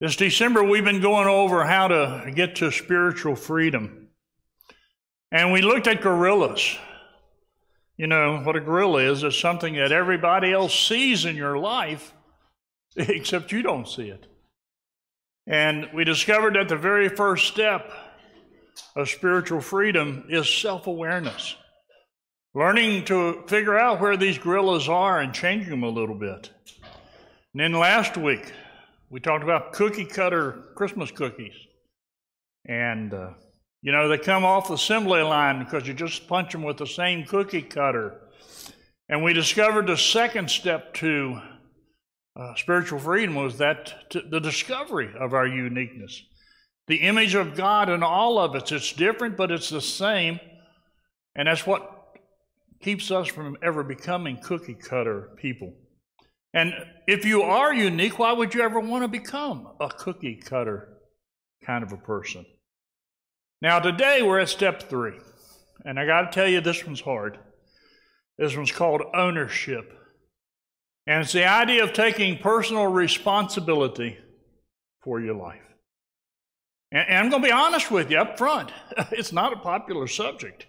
This December, we've been going over how to get to spiritual freedom. And we looked at gorillas. You know, what a gorilla is, is something that everybody else sees in your life, except you don't see it. And we discovered that the very first step of spiritual freedom is self awareness. Learning to figure out where these gorillas are and changing them a little bit. And then last week, we talked about cookie cutter Christmas cookies. And, uh, you know, they come off the assembly line because you just punch them with the same cookie cutter. And we discovered the second step to uh, spiritual freedom was that the discovery of our uniqueness. The image of God in all of us, it's different, but it's the same. And that's what keeps us from ever becoming cookie cutter people. And if you are unique, why would you ever want to become a cookie cutter kind of a person? Now, today we're at step three. And I got to tell you, this one's hard. This one's called ownership. And it's the idea of taking personal responsibility for your life. And, I'm going to be honest with you up front, it's not a popular subject.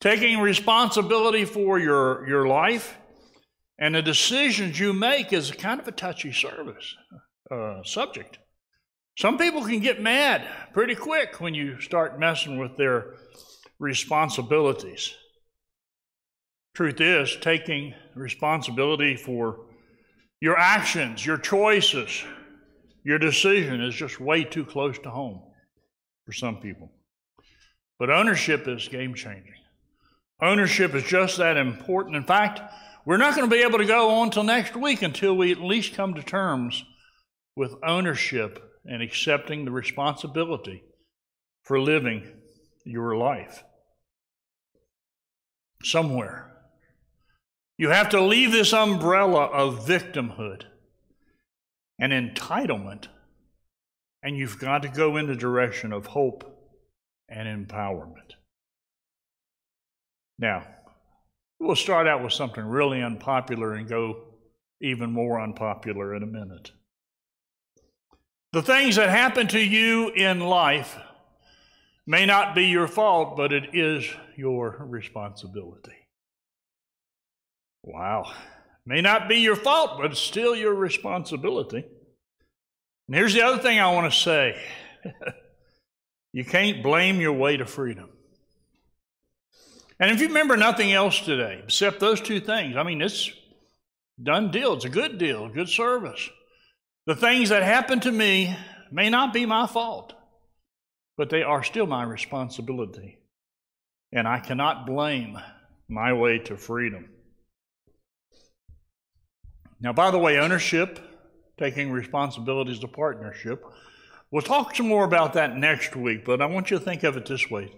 Taking responsibility for your, your life and the decisions you make is kind of a touchy service uh, subject. Some people can get mad pretty quick when you start messing with their responsibilities. Truth is, taking responsibility for your actions, your choices, your decision is just way too close to home for some people. But ownership is game changing. Ownership is just that important. In fact, we're not going to be able to go on till next week until we at least come to terms with ownership and accepting the responsibility for living your life. Somewhere. You have to leave this umbrella of victimhood and entitlement, and you've got to go in the direction of hope and empowerment. Now, we'll start out with something really unpopular and go even more unpopular in a minute. The things that happen to you in life may not be your fault, but it is your responsibility. Wow. May not be your fault, but it's still your responsibility. And here's the other thing I want to say you can't blame your way to freedom. And if you remember nothing else today except those two things, I mean, it's done deal. It's a good deal, good service. The things that happen to me may not be my fault, but they are still my responsibility. And I cannot blame my way to freedom. Now, by the way, ownership, taking responsibility is a partnership. We'll talk some more about that next week, but I want you to think of it this way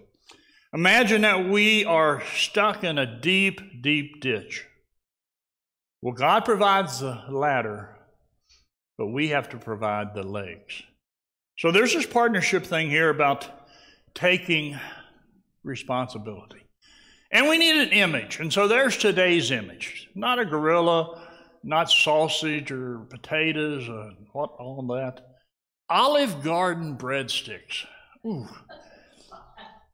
Imagine that we are stuck in a deep, deep ditch. Well, God provides the ladder, but we have to provide the legs. So there's this partnership thing here about taking responsibility. And we need an image. And so there's today's image. Not a gorilla, not sausage or potatoes, or what all that. Olive Garden breadsticks. Ooh,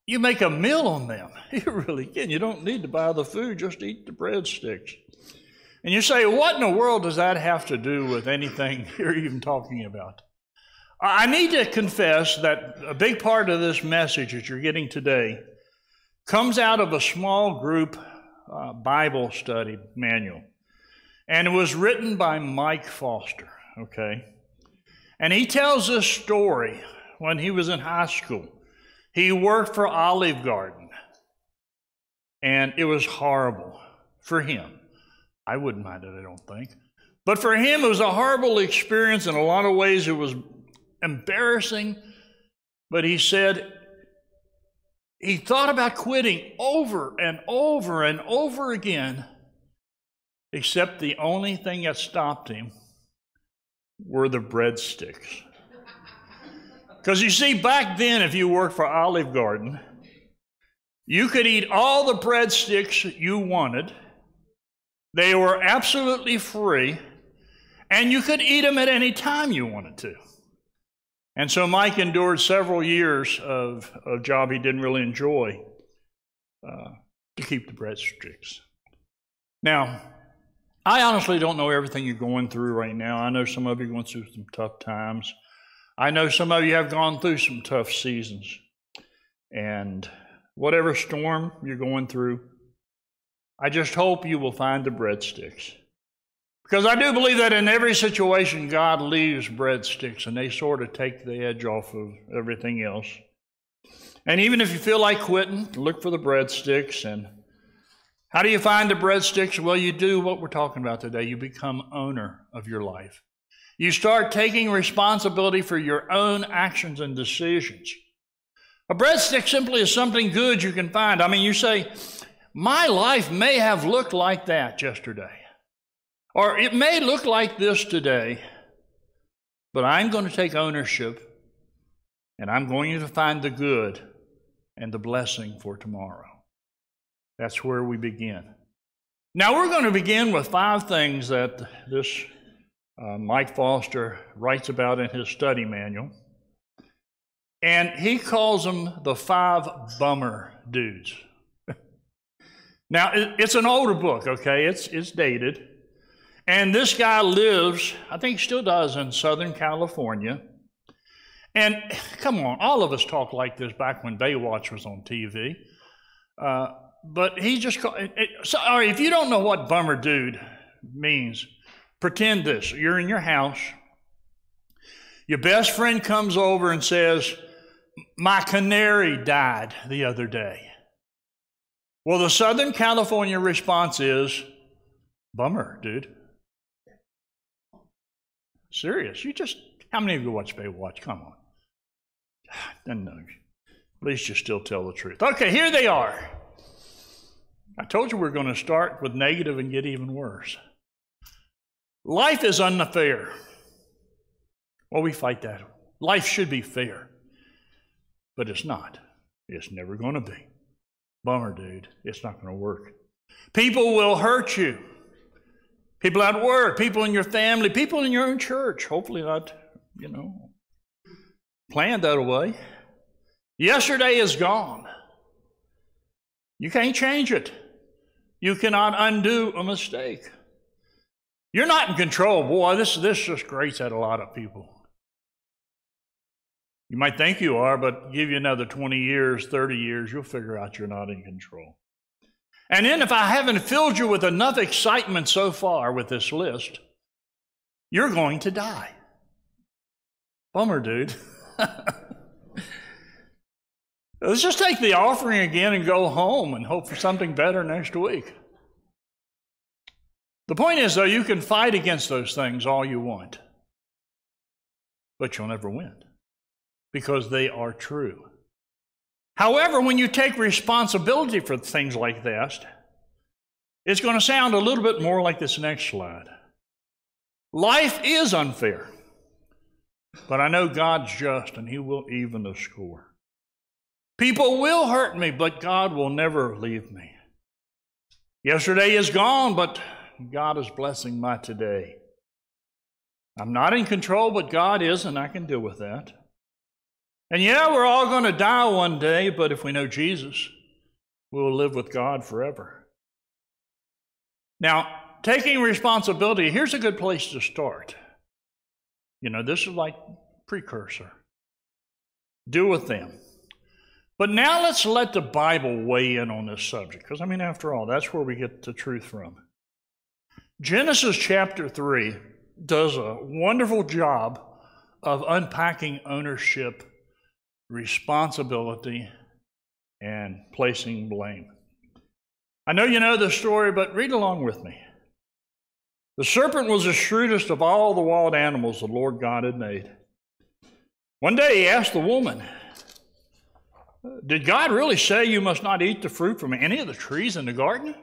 you make a meal on them. You really can. You don't need to buy the food, just eat the breadsticks. And you say, what in the world does that have to do with anything you're even talking about? I need to confess that a big part of this message that you're getting today comes out of a small group uh, Bible study manual. And it was written by Mike Foster, okay? And he tells this story when he was in high school. He worked for Olive Garden, and it was horrible for him. I wouldn't mind it, I don't think. But for him, it was a horrible experience. In a lot of ways, it was embarrassing. But he said he thought about quitting over and over and over again, except the only thing that stopped him were the breadsticks. Because you see, back then, if you worked for Olive Garden, you could eat all the breadsticks you wanted. They were absolutely free, and you could eat them at any time you wanted to. And so Mike endured several years of a job he didn't really enjoy uh, to keep the breadsticks. Now, I honestly don't know everything you're going through right now. I know some of you are going through some tough times. I know some of you have gone through some tough seasons. And whatever storm you're going through, I just hope you will find the breadsticks. Because I do believe that in every situation, God leaves breadsticks and they sort of take the edge off of everything else. And even if you feel like quitting, look for the breadsticks. And how do you find the breadsticks? Well, you do what we're talking about today. You become owner of your life. You start taking responsibility for your own actions and decisions. A breadstick simply is something good you can find. I mean, you say, my life may have looked like that yesterday. Or it may look like this today, but I'm going to take ownership and I'm going to find the good and the blessing for tomorrow. That's where we begin. Now, we're going to begin with five things that this uh, Mike Foster writes about in his study manual. And he calls them the five bummer dudes. now, it's an older book, okay? It's, it's dated. And this guy lives, I think still does, in Southern California. And come on, all of us talked like this back when Baywatch was on TV. Uh, but he just called, it, it, sorry, if you don't know what bummer dude means, pretend this. You're in your house. Your best friend comes over and says, My canary died the other day. Well, the Southern California response is, Bummer, dude. Serious. You just, how many of you watch Baywatch? Come on. Then know. At least you still tell the truth. Okay, here they are. I told you we are going to start with negative and get even worse. Life is unfair. Well, we fight that. Life should be fair, but it's not. It's never going to be. Bummer, dude. It's not going to work. People will hurt you. People at work, people in your family, people in your own church. Hopefully, not, you know, planned that way. Yesterday is gone. You can't change it. You cannot undo a mistake. You're not in control. Boy, this, this just grates at a lot of people. You might think you are, but give you another 20 years, 30 years, you'll figure out you're not in control. And then, if I haven't filled you with enough excitement so far with this list, you're going to die. Bummer, dude. Let's just take the offering again and go home and hope for something better next week. The point is, though, you can fight against those things all you want, but you'll never win because they are true. However, when you take responsibility for things like this, it's going to sound a little bit more like this next slide. Life is unfair, but I know God's just and He will even the score. People will hurt me, but God will never leave me. Yesterday is gone, but God is blessing my today. I'm not in control, but God is, and I can deal with that. And yeah, we're all going to die one day, but if we know Jesus, we'll live with God forever. Now, taking responsibility, here's a good place to start. You know, this is like precursor. Do with them. But now let's let the Bible weigh in on this subject, because I mean, after all, that's where we get the truth from. Genesis chapter 3 does a wonderful job of unpacking ownership responsibility, and placing blame. I know you know the story, but read along with me. The serpent was the shrewdest of all the wild animals the Lord God had made. One day he asked the woman, Did God really say you must not eat the fruit from any of the trees in the garden?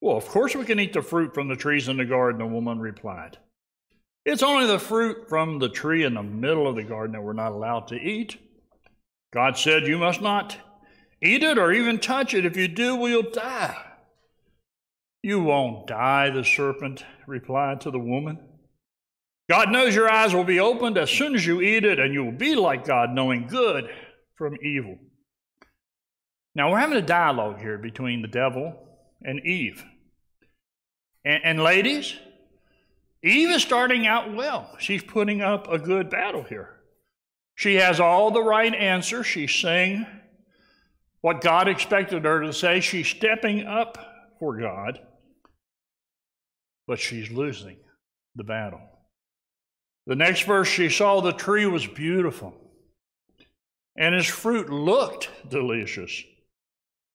Well, of course we can eat the fruit from the trees in the garden, the woman replied. It's only the fruit from the tree in the middle of the garden that we're not allowed to eat. God said, You must not eat it or even touch it. If you do, we'll die. You won't die, the serpent replied to the woman. God knows your eyes will be opened as soon as you eat it, and you will be like God, knowing good from evil. Now, we're having a dialogue here between the devil and Eve. And, and, ladies, Eve is starting out well. She's putting up a good battle here. She has all the right answers. She's saying what God expected her to say. She's stepping up for God, but she's losing the battle. The next verse, she saw the tree was beautiful, and its fruit looked delicious.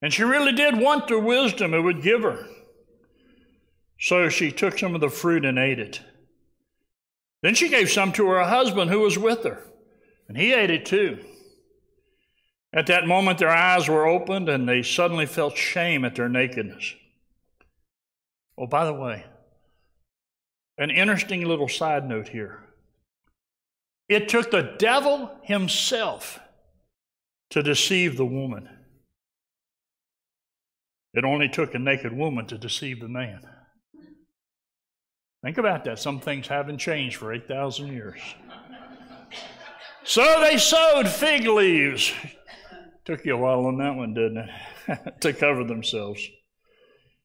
And she really did want the wisdom it would give her. So she took some of the fruit and ate it. Then she gave some to her husband who was with her, and he ate it too. At that moment, their eyes were opened, and they suddenly felt shame at their nakedness. Oh, by the way, an interesting little side note here. It took the devil himself to deceive the woman. It only took a naked woman to deceive the man. Think about that. Some things haven't changed for 8,000 years. So they sewed fig leaves. Took you a while on that one, didn't it? to cover themselves.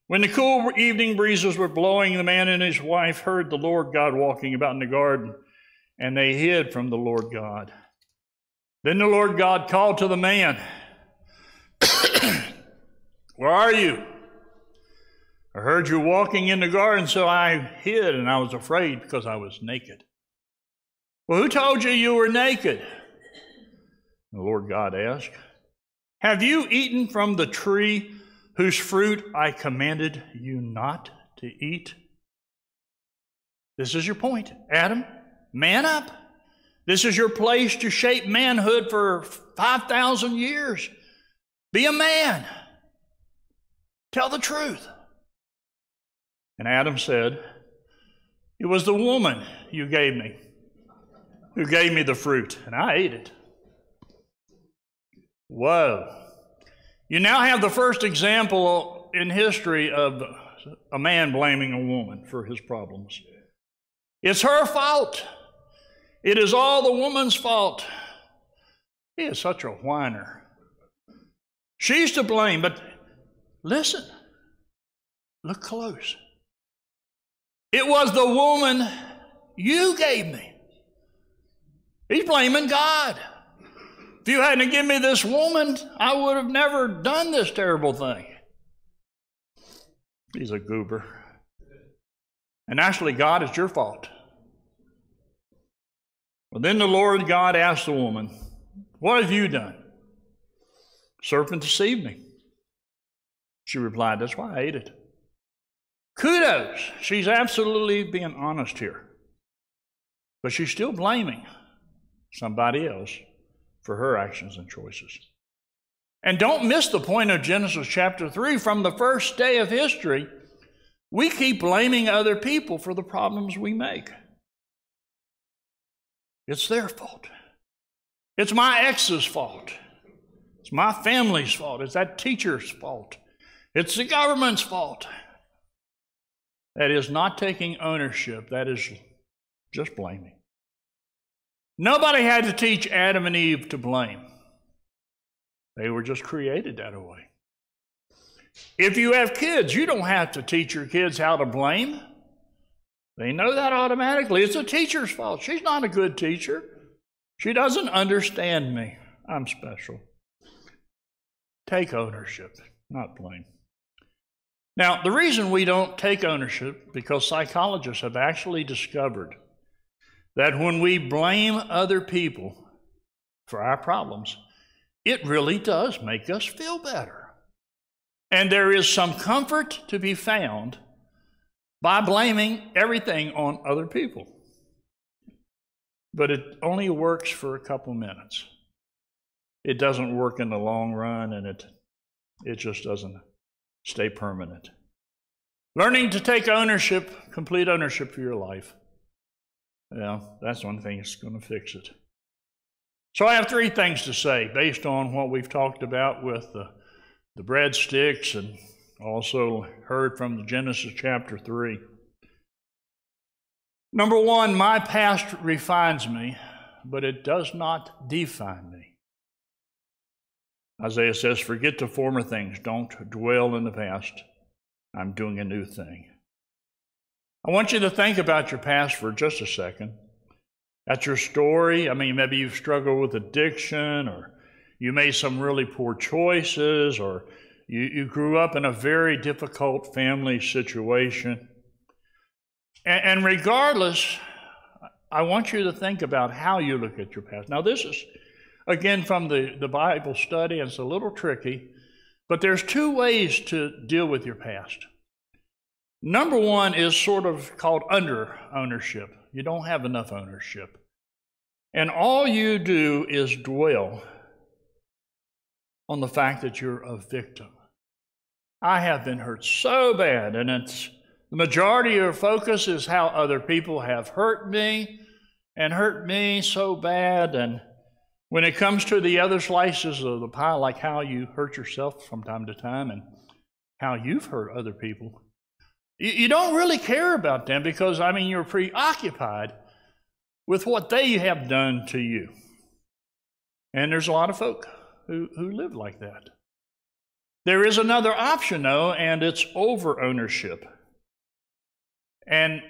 When the cool evening breezes were blowing, the man and his wife heard the Lord God walking about in the garden, and they hid from the Lord God. Then the Lord God called to the man. Where are you? I heard you walking in the garden, so I hid, and I was afraid because I was naked. Well, who told you you were naked? The Lord God asked. Have you eaten from the tree whose fruit I commanded you not to eat? This is your point, Adam. Man up. This is your place to shape manhood for 5,000 years. Be a man. Tell the truth. And Adam said, It was the woman you gave me who gave me the fruit, and I ate it. Whoa. You now have the first example in history of a man blaming a woman for his problems. It's her fault. It is all the woman's fault. He is such a whiner. She's to blame, but Listen, look close. It was the woman you gave me. He's blaming God. If you hadn't given me this woman, I would have never done this terrible thing. He's a goober. And actually, God, it's your fault. Then the Lord God asked the woman, What have you done? Serpent deceived me. She replied, That's why I ate it. Kudos. She's absolutely being honest here. But she's still blaming somebody else for her actions and choices. And don't miss the point of Genesis chapter 3. From the first day of history, we keep blaming other people for the problems we make. It's their fault. It's my ex's fault. It's my family's fault. It's that teacher's fault. It's the government's fault. That is not taking ownership, that is just blaming. Nobody had to teach Adam and Eve to blame, they were just created that way. If you have kids, you don't have to teach your kids how to blame. They know that automatically. It's a teacher's fault. She's not a good teacher. She doesn't understand me. I'm special. Take ownership, not blame. Now, the reason we don't take ownership, because psychologists have actually discovered that when we blame other people for our problems, it really does make us feel better. And there is some comfort to be found by blaming everything on other people. But it only works for a couple minutes. It doesn't work in the long run, and it, it just doesn't stay permanent. Learning to take ownership, complete ownership for your life. Well, that's one thing that's going to fix it. So I have three things to say based on what we've talked about with the, the breadsticks and also heard from the Genesis chapter 3. Number one, my past refines me, but it does not define me. Isaiah says, Forget the former things, don't dwell in the past. I'm doing a new thing. I want you to think about your past for just a second. That's your story. I mean, maybe you've struggled with addiction, or you made some really poor choices, or you, you grew up in a very difficult family situation. And, and regardless, I want you to think about how you look at your past. Now, this is, again, from the, the Bible study, and it's a little tricky, but there's two ways to deal with your past. Number one is sort of called under ownership. You don't have enough ownership. And all you do is dwell on the fact that you're a victim. I have been hurt so bad, and it's the majority of your focus is how other people have hurt me and hurt me so bad. And when it comes to the other slices of the pie, like how you hurt yourself from time to time and how you've hurt other people, you, you don't really care about them because, I mean, you're preoccupied with what they have done to you. And there's a lot of folk who, who live like that. There is another option, though, and it's over ownership. And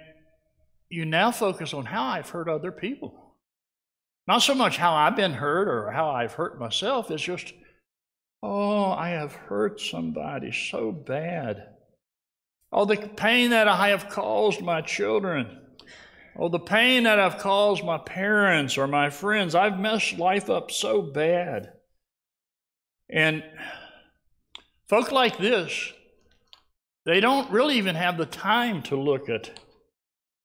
you now focus on how I've hurt other people. Not so much how I've been hurt or how I've hurt myself, it's just, oh, I have hurt somebody so bad. Oh, the pain that I have caused my children. Oh, the pain that I've caused my parents or my friends. I've messed life up so bad. And folk like this, they don't really even have the time to look at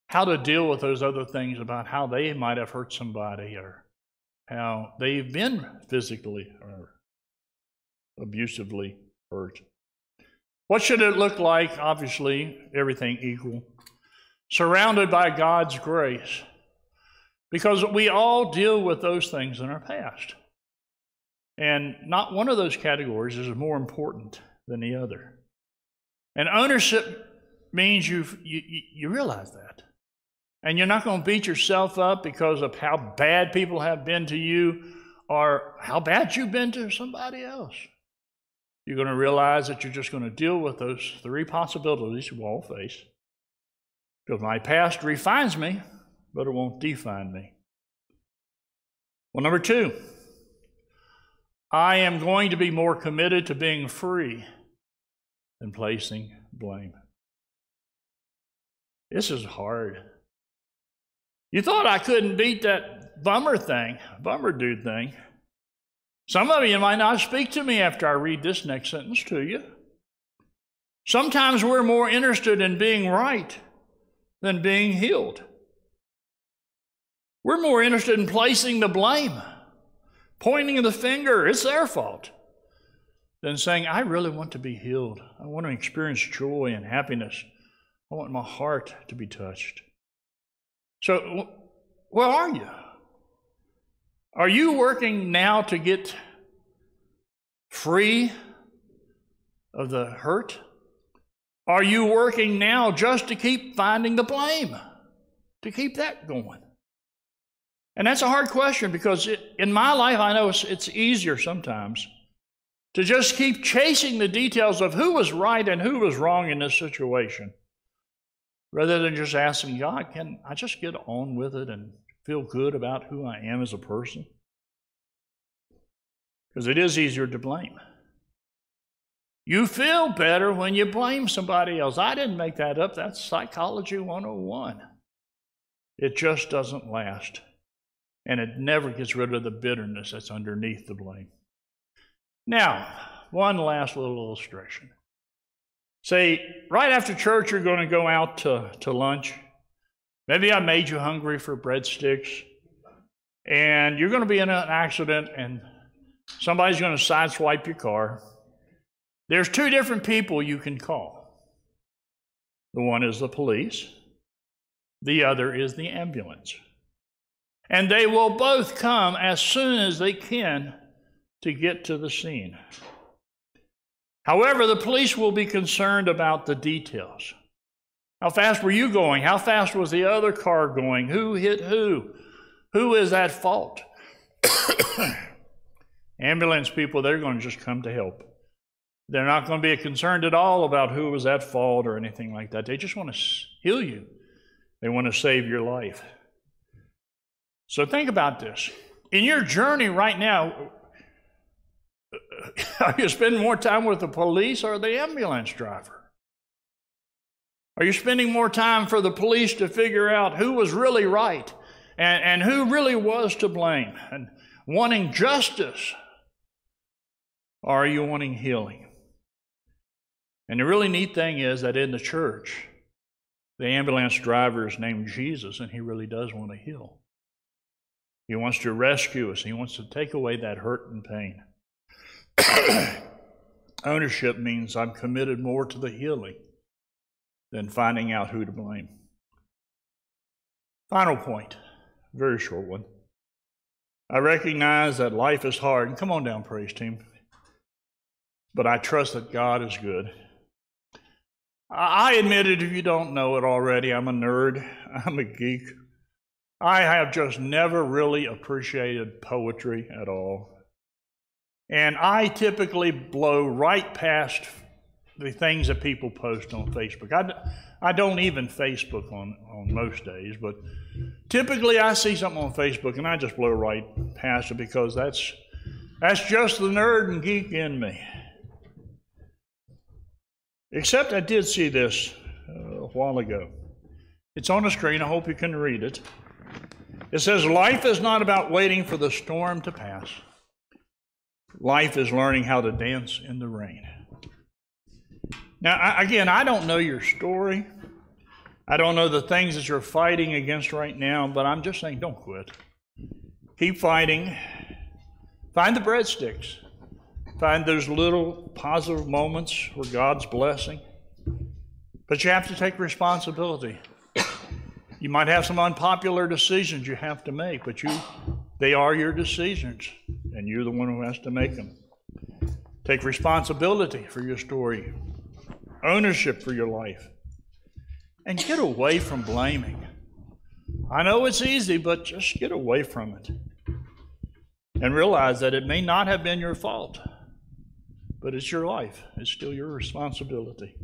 how to deal with those other things about how they might have hurt somebody or how they've been physically or abusively hurt. What should it look like? Obviously, everything equal surrounded by God's grace. Because we all deal with those things in our past. And not one of those categories is more important than the other. And ownership means you you, you realize that. And you're not going to beat yourself up because of how bad people have been to you or how bad you've been to somebody else. You're going to realize that you're just going to deal with those three possibilities you all face. Because my past refines me, but it won't define me. Well, number two, I am going to be more committed to being free than placing blame. This is hard. You thought I couldn't beat that bummer thing, bummer dude thing. Some of you might not speak to me after I read this next sentence to you. Sometimes we're more interested in being right than being healed. We're more interested in placing the blame, pointing the finger, it's their fault, than saying, I really want to be healed. I want to experience joy and happiness. I want my heart to be touched. So, where are you? Are you working now to get free of the hurt? Are you working now just to keep finding the blame, to keep that going? And that's a hard question because it, in my life, I know it's, it's easier sometimes to just keep chasing the details of who was right and who was wrong in this situation rather than just asking God, can I just get on with it and feel good about who I am as a person? Because it is easier to blame. You feel better when you blame somebody else. I didn't make that up. That's Psychology 101. It just doesn't last. And it never gets rid of the bitterness that's underneath the blame. Now, one last little illustration. Say, right after church, you're going to go out to, to lunch. Maybe I made you hungry for breadsticks. And you're going to be in an accident, and somebody's going to sideswipe your car there's two different people you can call. The one is the police, the other is the ambulance. And they will both come as soon as they can to get to the scene. However, the police will be concerned about the details. How fast were you going? How fast was the other car going? Who hit who? Who is at fault? Ambulance people, they're going to just come to help. They're not going to be concerned at all about who was at fault or anything like that. They just want to heal you, they want to save your life. So think about this. In your journey right now, are you spending more time with the police or the ambulance driver? Are you spending more time for the police to figure out who was really right and, and who really was to blame and wanting justice? Or are you wanting healing? And the really neat thing is that in the church, the ambulance driver is named Jesus, and he really does want to heal. He wants to rescue us, he wants to take away that hurt and pain. Ownership means I'm committed more to the healing than finding out who to blame. Final point, very short one. I recognize that life is hard. Come on down, praise team. But I trust that God is good. I admit it if you don't know it already. I'm a nerd, I'm a geek. I have just never really appreciated poetry at all. And I typically blow right past the things that people post on Facebook. I, I don't even Facebook on, on most days, but typically I see something on Facebook and I just blow right past it because that's, that's just the nerd and geek in me. Except I did see this uh, a while ago. It's on the screen. I hope you can read it. It says, Life is not about waiting for the storm to pass. Life is learning how to dance in the rain. Now, again, I don't know your story. I don't know the things that you're fighting against right now, but I'm just saying don't quit. Keep fighting. Find the breadsticks. Find those little positive moments where God's blessing. But you have to take responsibility. You might have some unpopular decisions you have to make, but you they are your decisions, and you're the one who has to make them. Take responsibility for your story, ownership for your life, and get away from blaming. I know it's easy, but just get away from it. And realize that it may not have been your fault, but it's your life. It's still your responsibility.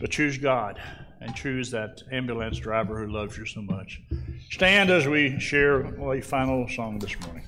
But choose God and choose that ambulance driver who loves you so much. Stand as we share a final song this morning.